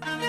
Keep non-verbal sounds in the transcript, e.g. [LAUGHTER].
Bye. [LAUGHS]